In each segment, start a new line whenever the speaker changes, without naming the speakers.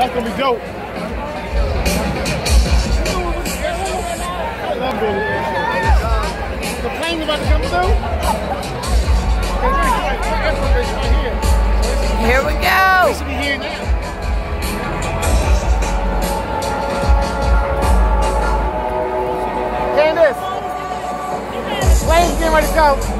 that's gonna be dope. About to come through.
Here we go.
They should be here now. Candace, plane's getting ready to go.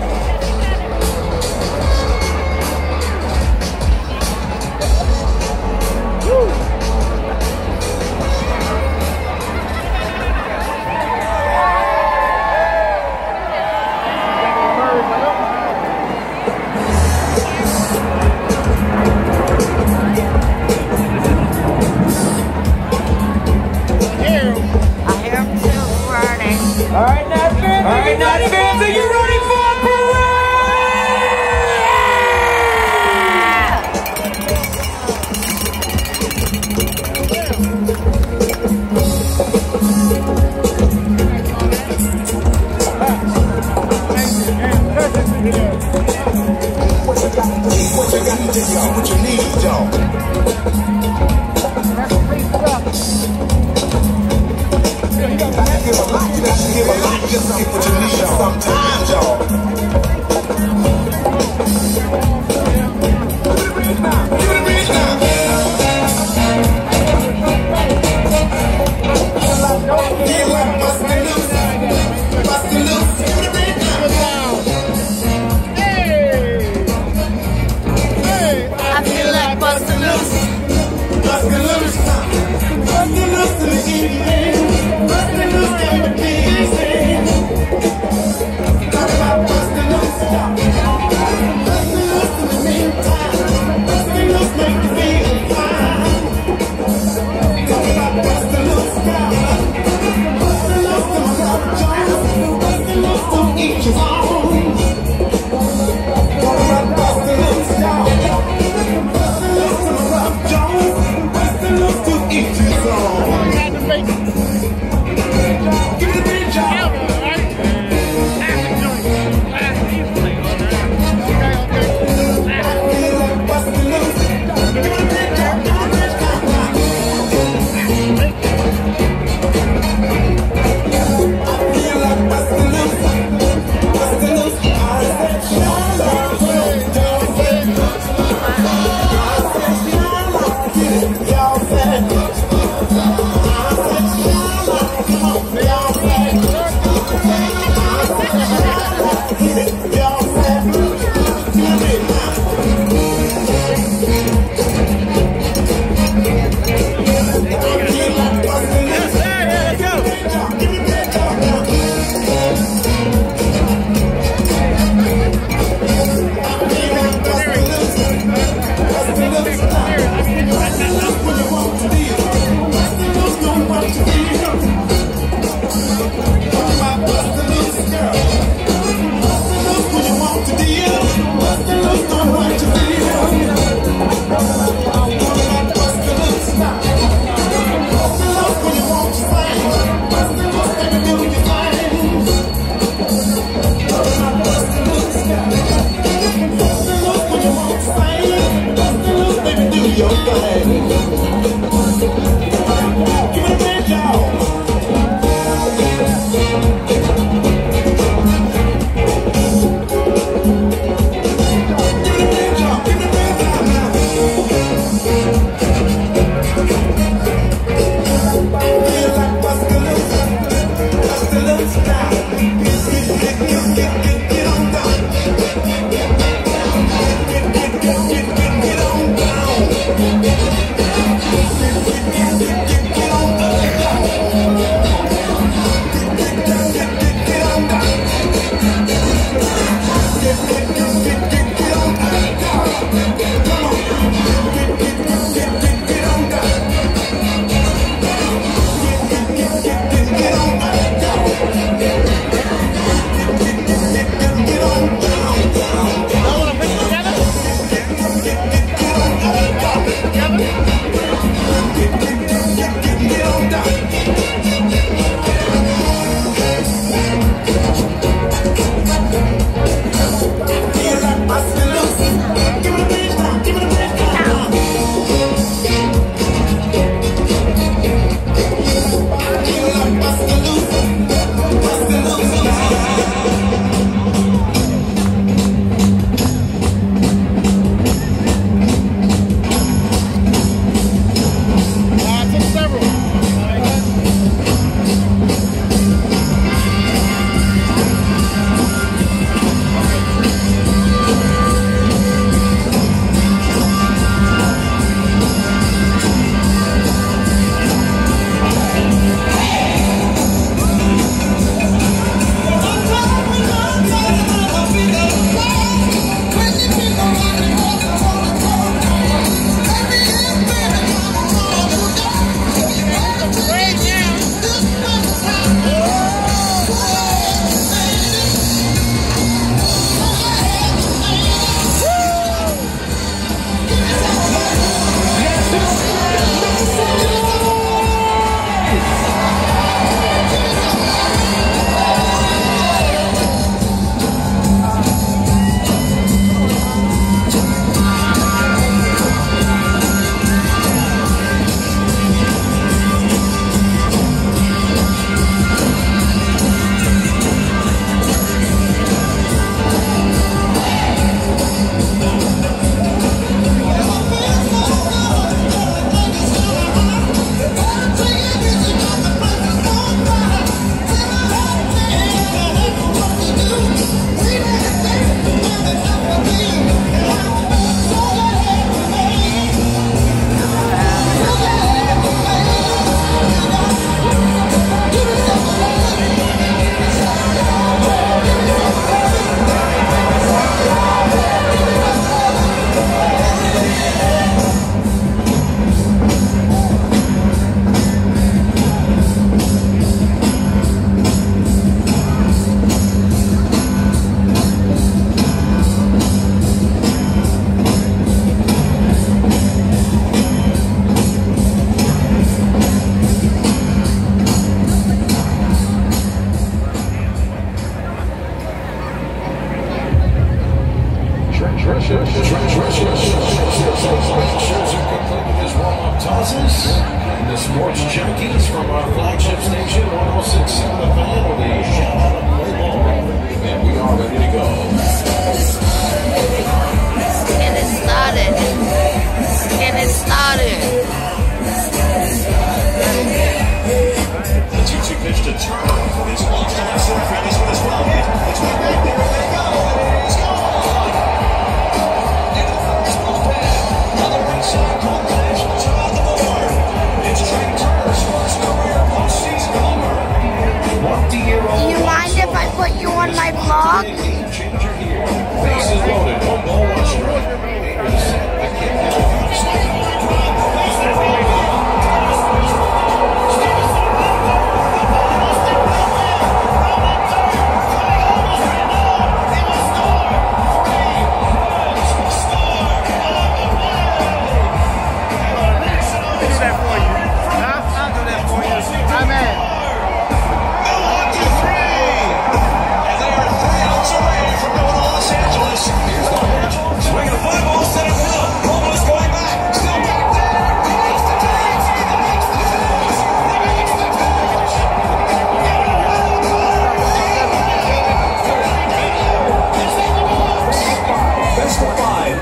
Cause I'm ¿Qué Get, get, get.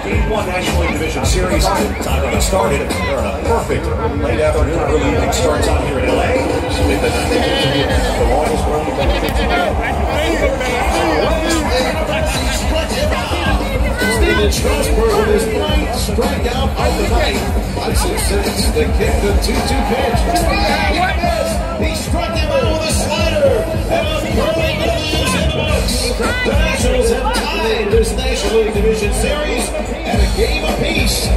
Game one
National League Division Series started. They're on a perfect late afternoon, early evening starts out here in L.A.
Stephen Strasburg with his play strikeout of the night. Hudson sends the kick, the 2-2 pitch. He struck him out with a slider. And a curling the books. The Nationals have tied this National League Division Series. Game of Peace.